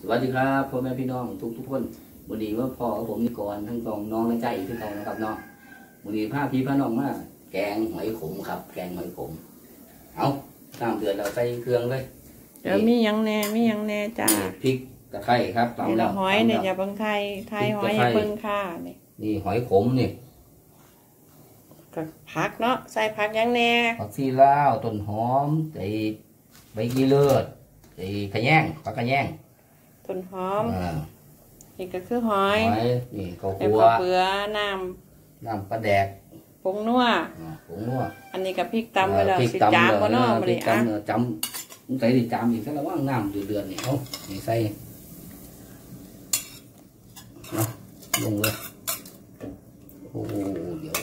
สวัสดีครับพ่อแม่พี่น้องทุกทุกๆคนวันนี้ว่าพ่อกับผมนี่ก่อนทั้งสองน้องและใจคือเก่านะครับเนาะวันนี้พาพี่พาน้องมาแกงหอยขมครับ แกงหอยขมเอาน้ำเดือดเราใส่เครื่องเลยเดี๋ยวมีหยังแหน่มีหยังแหน่จ้านี่พริกตะไคร้ครับนี่ตำละแล้วหอยเนี่ยตำอย่าแล้วเบิ่งไทยไทยหอยพริกตะไคร้เบิ่งค่านี่นี่หอยขมนี่ก็ผักเนาะใส่ผักหยังแหน่ผักชีลาวต้นหอมไอ้ใบกีเลือดไอ้ขะแยงผักขะแยง ต้นหอมอ่านี่ก็คือหอยหอยนี่ข้าวแล้วคั่วก็เปลือน้น้ำปลาแดกำผงนัวอ่าผงนัวอันนี้ก็พริกตำไว้แล้วพริกสิตำจามบ่เนาะออมื้อพรินี้กอะตำเออจำผมใส่ดิจามอีกก็ระว่างน้ำเดือดๆนี่เอานี่ใส่เอาลงเลยโอ้โหเดี๋ยว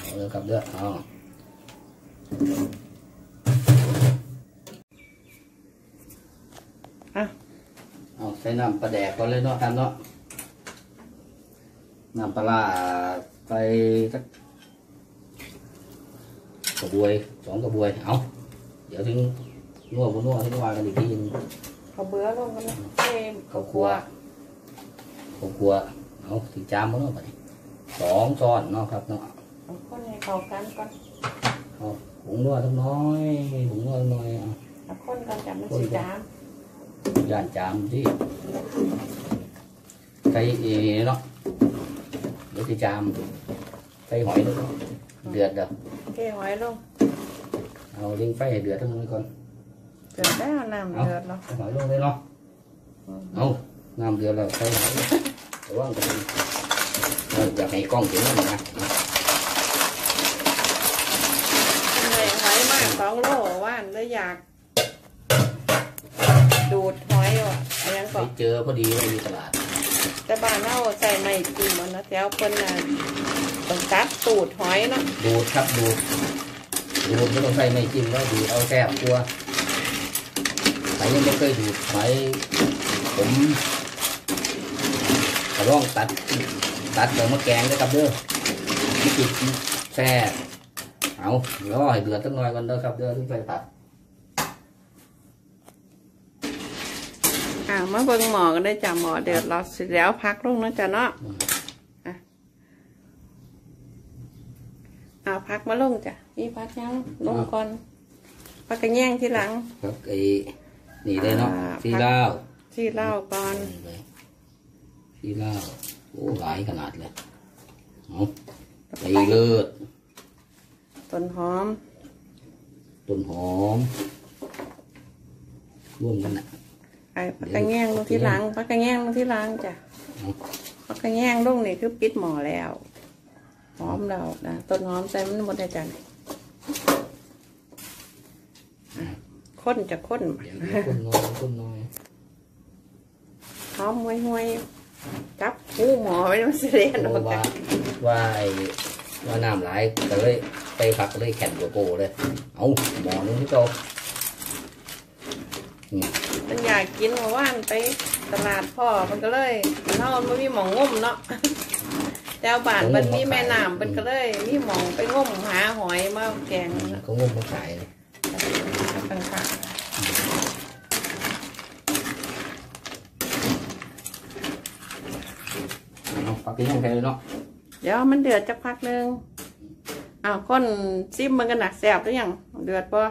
เอาเลยครับเด้อเอา อะเอาใส่น้ำปลาแดกก่อนเลยเนาะครับเนาะน้ำปลาร้าใส่สักกระบวยสองกระบวยเอาเดี๋ยวถึงนัวบนนัวถึงว่ากันอีกทีหนึงข้าวเบื่อลงกันนะเอ้ยข้าวคั่วข้าวคั่วเอาถึงจามมาเนาะบัดนี้สองช้อนเนาะครับเนาะเอาคนให้เข้ากันก่อนเอาผงนัวสักน้อยผงนัวสักน้อยเอาเอาคนกันจับมันสิจาม ย่านจามที่ใส่เอเนาะเดี๋ยวสิจามใส่หอยเนาะเดือดเด้อเทหอยลงเอาเลี้ยงไฟให้เดือดทั้งหมดก่อนเดือดแล้วน้ำเดือดแล้วเอาหอยลงเลยเนาะเอาน้ำเดือดแล้วใส่หอยระวังกันเราอยากให้กล้องเห็นมันนะได้หอยมากสองโลว่านเลยอยาก อยว่ะอันนั้นไปก็เจอพอดีเลยอยู่ตลาดแต่บ้านเราใส่ไม่จิ้มมันนะแถวเพิ่นน่ะต้องตัดตูดหอยเนาะดูดครับดูดดูดไม่ต้องใส่ไม่จิ้มแล้วดูดเอาแซ่บกลัวใครยังไม่เคยดูดหอยผมกระร่องตัด ตัดเดี๋ยวมาแกงด้วยครับเด้อที่ติดแซ่บเอาแล้วให้เดือดสักหน่อยก่อนเด้อครับเด้อถึงไปตัด อ่ามาเบิ่งหมอกันได้จ้ะหมอเดือดเราสิแล้วพักลงเนาะจ้ะเนาะอะเอาพักมาลงจ้ะมีพักยังลงก่อนพักกันแย่งที่หลังครับไอ้นี่เลยเนาะอ่าซีลาวที่เล่าก่อนนี่เลยซีลาวโอ้หลายขนาดเลยเอาไอ้เลือดต้นหอมต้นหอมร่วมกันนะ ไอ้พักกันแย่งลงที่หลังพักกันแย่งลงที่หลังจ้ะเอาพักกันแย่งลงนี่คือปิดหมอแล้วหอมเรานะต้นหอมใส่มันหมดได้จ้ะนี่อะข้นจะข้นเดี๋ยวนี้คนน้อยคนน้อยหอมห่วยห่วยๆจับหูหมอไว้มันสิเรียนเพออกราะว่ากันว่าไอ้ว่าน้ำหลายก็เลยไปผักก็เลยแข็งกว่าโกเลย เอาหมอนึงที่โต มันอยากกินเพราะว่ามันไปตลาดพ่อมันก็เลยเท่ามันมีหมองงมเนาะแถวบ้านมันมีแม่น้ำมันก็เลย มีหมองไปงมหาหอยมาแกงเขางมมาขายเลยต่างเอาปักกิ้งยังไงเลยเนาะๆเดี๋ยวมันเดือดจะพักหนึงอ้าวคนซิมมันกันหนักแสบหรือยังเดือดปะ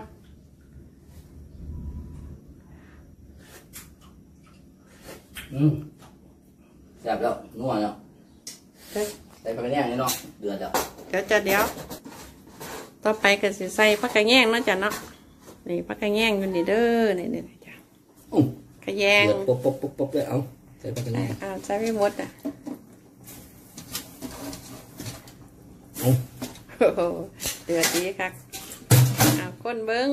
อืมแซ่บแล้วนัวแล้วใส่ผักกระเนียงนี่เนาะเดือดแล้วเดี๋ยวจะเดี๋ยว ต่อไปก็สิใส่ผักกระแยงเนาะจ้ะเนาะนี่ผักกระแยงอยู่นี่เด้อนี่นี่จ้ะอุ้มกระแยงเดือดปุ๊บปุ๊บปุ๊บปุ๊บเลยเอาใส่ผักกระเนียงอ่าใส่ไม่หมดอะเอาโอ้โหเดือดดีครับเอาก้นเบิ้ง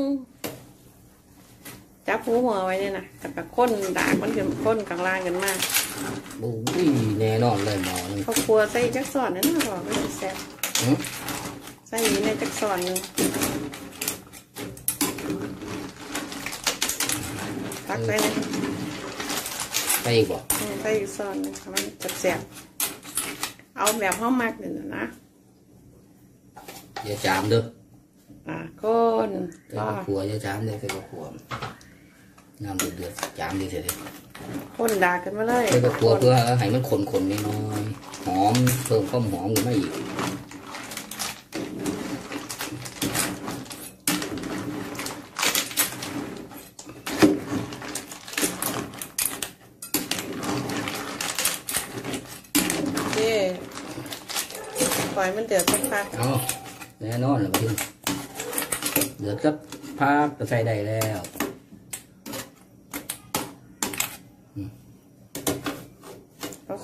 จับหูหัวไว้เนี่ยนะแต่แบบก้นดากมันขึ้นก้นกลางล่างกันมากบุ้ยแน่นอนเลยหมอนึงเขาครัวใส่จักสอนนั่นนะบอกไม่แซ่บอืมใส่ในจักสอนหนึ่งตักใส่เลยใส่อีกบ่อืมใส่อีกสอนหนึงให้มันแซ่บๆเอาแบบห้อมักเลยนะนะอย่าจามเด้ออ่าก้นใส่ก็ข้าวขัวอย่าจามเด้อใส่ข้าวขัว น้ำเดือดเดือดจามดีเสร็จเลยคนด่ากันมาเลยแล้วก็ครัวเพื่อให้มันขนๆน้อยๆหอมเพิ่มความหอมขึ้นมาอีกโอเคปล่อยมันเดือดสักพักเอาแน่นอนเลยพี่เดือดสักพักก็ใส่ได้แล้ว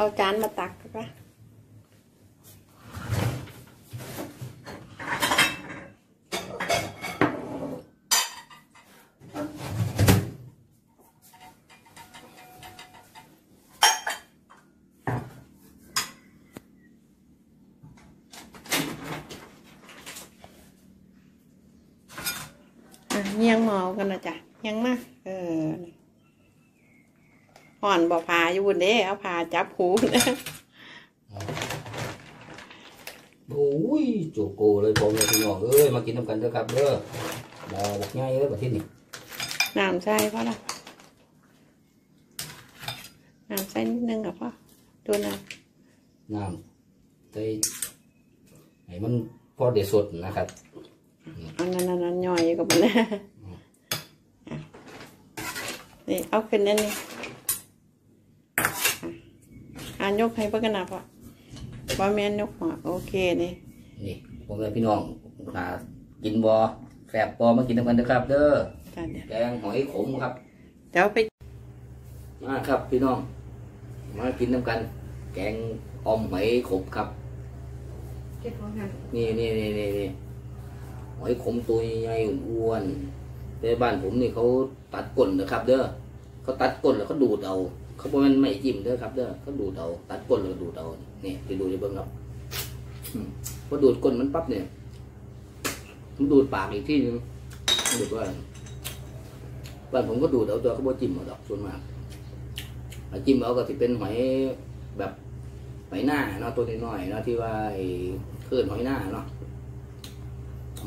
เอาจานมาตักก็อะเงียงหมอกันนะจ๊ะเงียงมาเออนี่ ห่อนบ่พาอยู่บนเด้เอาพาจับหูนะโอ้ยโจโกเลยผมเลยพี่น้องเอ้ยมากินน้ำกันเด้อครับเด้อหมอบอกง่ายเลยประเทศนี้น้ำใส่พ่อละน้ำใส่นิดนึงกับพ่อดูนะน้ำใส่ให้มันพอเด็ดสดนะครับเอานั่นนั่นนั่นย่อยกับมันนะอะนี่เอาขึ้นนั่นนี่อะ อ่านยกให้เพื่อนกันนะพ่อว่าแม่นยกหัวโอเคนี่นี่ผมเลยพี่น้องมากินบอแสบบอมากินน้ำกันเด้อครับ เด้อจานเดียวแกงหอยขมครับ เดี๋ยวไปมาครับ พี่น้อง มากินน้ำกัน แกงออมหอยขมครับ เก็บของหันนี่นี่นี่นี่นี่หอยขมตัวใหญ่ๆอ้วนๆในบ้านผมนี่เขาตัดก้นนะครับ เด้อเขาตัดก้นแล้วเขาดูดเอา เขาบอกมันไม่จิ้มเด้อครับเด้อเขาดูดเอาตัดก้นแล้วก็ดูดเอาเนี่ยไปดูจะเบิ่งครับพอดูดก้นมันปั๊บเนี่ยมันดูดปากอีกที่นึงดูดว่าบ้านผมก็ดูดเอาตัวเขาบอกจิ้มเอาดอกส่วนมากเอาจิ้มเอาก็ที่เป็นหอยแบบหอยหน้าเนาะตัวน้อยๆเนาะที่ว่าไอ้คลื่อนหอยหน้าเนาะ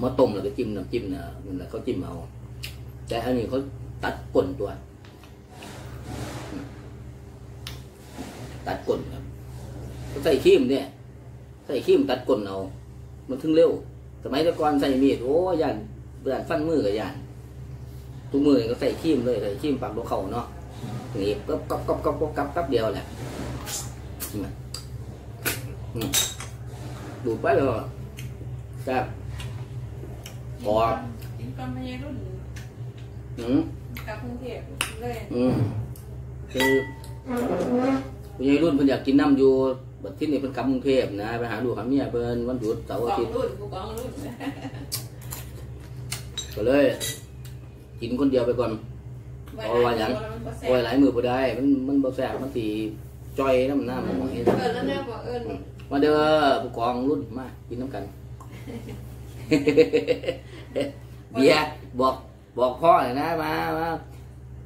มาต้มแล้วก็จิ้มน้ำจิ้มเนาะนั่นแหละเขาจิ้มเอา แต่อันนี้เขาตัดก้นตัว ตัดก้นครับเขาใส่ขี้มเนี่ยใส่ขี้มตัดก้นเอามันถึงเร็วสมัยแต่ก่อนใส่มีดโอ้ยันเบื่อฟันมือกับยันทุกมือก็ใส่ขี้มเลยใส่ขี้มปักตัวเข่าเนาะนี่ก็ก๊อบก๊อบก๊อบก๊อบก๊อบก๊อบเดียวแหละนี่มันอืมดูดไปเลยแซ่บพอกินก็ไม่รุ่นอืมกับกรุงเทพเลยอืมคือ คุณยายรุ่นเพิ่นอยากกินน้ำอยู่บัดที่นี่เพิ่นกลับกรุงเทพนะไปหาลูกหาเมียเพิ่นวันหยุดเสาร์กอาองทิตย์รุ่นกูกองรุ่นก็เลยกินคนเดียวไปก่อนเอาไว้ยังโอ้ยหลายมือบ่ได้ มันมันบ่แซ่บมันสิจ้อยน้ำหน้ามันหน่อยเอิญแล้วเนี่ยบอกเอิญมาเด้อผู้กองรุ่นมากินน้ำกัน เบียร์บอกบอกพ่อหน่อยนะมามา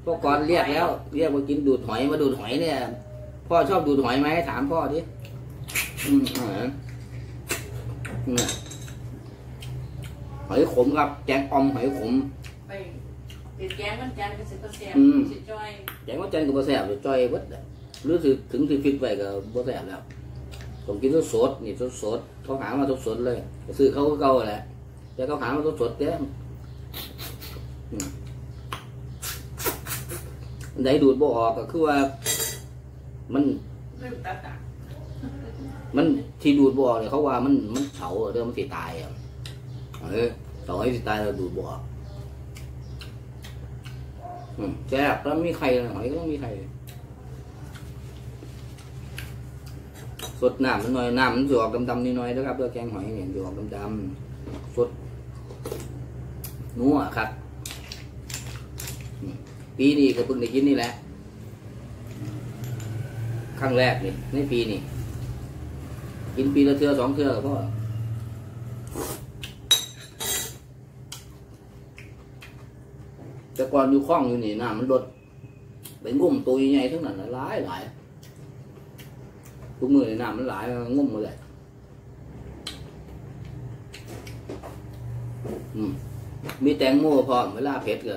พ่อกรเรียกแล้ว เรียกมากินดูดหอยมาดูดหอยเนี่ย พ่อชอบดูดหอยไหมถามพ่อดิอืมอ่าอืมหอยขมครับ แกงออมหอยขมไปติดแก๊งมันจันทร์ก็สิบเปอร์เซ็นต์อืมสิจอยแกงว่าจันทร์ก็บ่แซ่บเลยจ้อยเบิดอะรู้สึกถึงที่ฟิตไว้ก็บ่แซ่บแล้วผมกินสดๆนี่สดๆเขาหามาสดๆเลยก็ซื้อเขาก็เก่าแหละแต่เขาหามาสดๆเด้อืมอันใดดูดบ่ออกก็คือว่า มันมันที่ดูดบ่อเนี่ยเขาว่ามันมันเฉาเด้อมันสิตายอะเออต่อให้สิตายเราดูดบ่อแซ่บแล้วมีไข่หอยก็ต้องมีไข่สดน้ำมันหน่อยน้ำมันจะออกดำๆนิดหน่อยนะครับเพื่อแกงหอยเนี่ยจะออกดำๆสดนัวครับปีนี้ก็เพิ่งได้กินนี่แหละ ครั้งแรกนี่ในปีนี้กินปีละเทือสองเทือก็พอแต่ก่อนอยู่คล้องอยู่นี่น้ำมันลดไปงุ่มตัวใหญ่ทั้งนั้นหลายหลายทุกมือในน้ำมันหลายงุ่มหมาเลยมีแตงโมพร้อมเวลาเผ็ดก็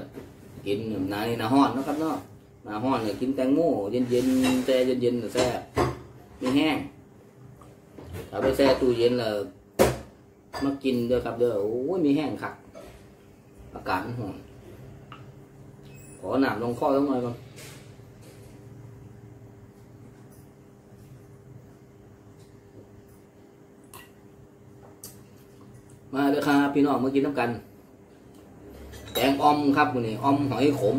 กินหนานี่หนาห้อนนะครับเนาะ หนาห้อนเนี่ยกินแตงโมเย็นเย็นๆแช่เย็นเย็นแซ่ไม่แห้งถ้าไปแช่ตู้เย็นแล้วมากินเด้อครับเด้อโอ้ยมีแห้งคักอากาศมันร้อนขอหนามลงคอสักหน่อยก่อนมาเด้อครับพี่น้องมากินน้ำกันแกงออมครับวันนี้ออมหอยขม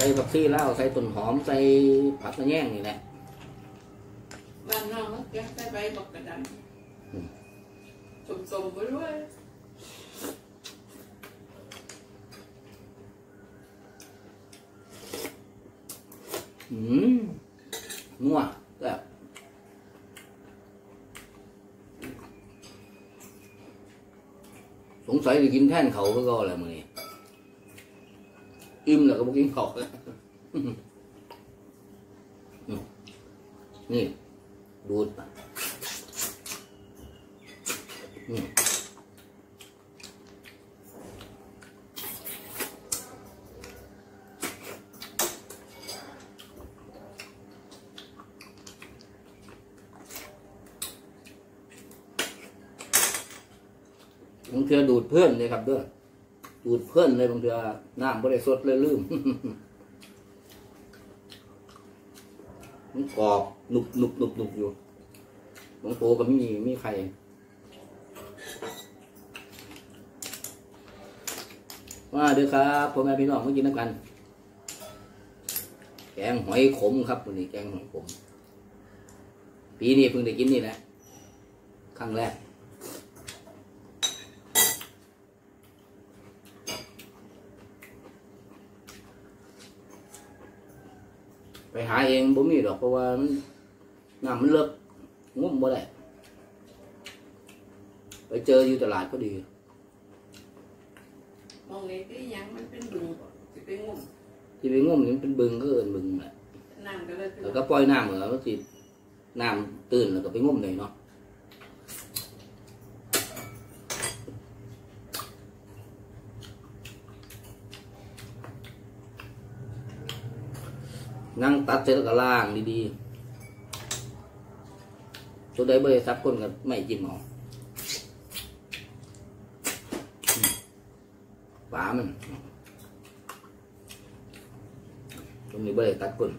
ใส่ผักชีแล้วใส่ต้นหอมใส่ผักกระแยงนี่แหละบ้านน้องก็แกงใส่ใบบักกระดันอืมสมๆไปด้วยอืมนัวแบบสงสัยจะกินแท่นเขาก็ก็อะไรมือนี้อิ่มแล้ว ก็บอกกินเขาแล้วอืมนี่ ดูดอืมบางเทือดูดเพื่อนเลยครับเด้อ ดูดเพื่อนเลยบางเทือน้ำบริสดเลยลืมมันกรอบหนุบหนุบหนุบหนุบอยู่บางโตก็มีมีไข่มาเด้อครับพ่อแม่พี่น้องมากินน้ำกัน แกงหอยขมครับวันนี้แกงหอยขมปีนี้เพิ่งได้กินนี่แหละครั้งแรก หาเองบ่มีดอกเพราะว่ามันน้ำมันเลิกงุ่มบ่ได้ไปเจออยู่ตลาดก็ดีมองนี้ก็ยังมันเป็นบึงสิเป็นงุ่มที่ไปงุ่มนี่มันเป็นบึงก็เอินบึงแหละน้ำก็เลยคือแล้วก็ปล่อยน้ำเหมือนว่าสิน้ำตื่นแล้วก็ไปงุ่มเลยเนาะ นั่งตัดเสร็จแล้วก็ล่างดีๆตัวใดเบอร์ซับคนกับไม่จิ้มหอาอืมฝามันตรงนี้เบอร์ตัดคน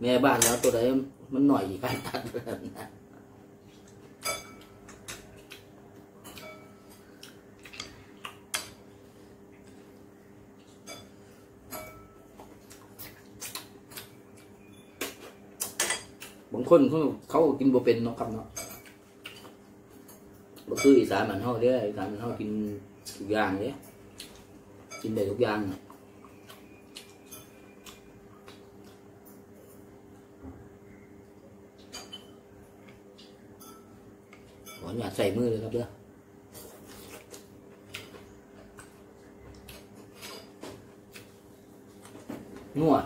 แม่บ้านแล้วตัวใดมันหน่อยกี่การตัดเลยนะ บางคนเขาเขาก็กินบ่เป็นเนาะครับเนาะบ่คืออีสานมันเฮาเด้ออีสานมันเฮากินทุกอย่างเด้กินได้ทุกอย่างน่ะขออย่าตใส่มือเลยครับเด้อนัว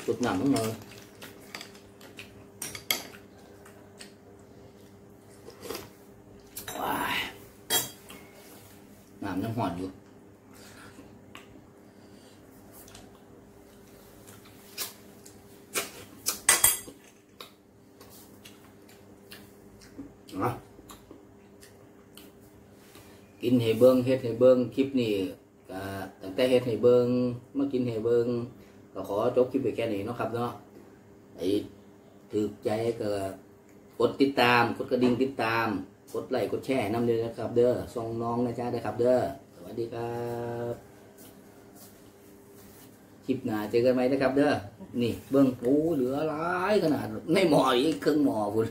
อืมตุดหนำต้องเลยว้ายน้ำยังหอนอยู่เนาะ ก็ขอจบคลิปไปแค่นี้นะครับเนาะไอ้ถือใจก็กดติดตาม กดกระดิ่งติดตาม กดไลค์กดแชร์น้ำเลยนะครับ เด้อส่งน้องนะจ๊ะนะครับ เด้อสวัสดีครับคลิปหน้าเจอกันไหมนะครับ เด้อนี่เบิ้งโอ้เหลือหลายขนาดในหมออีกครึ่องหมอคุณ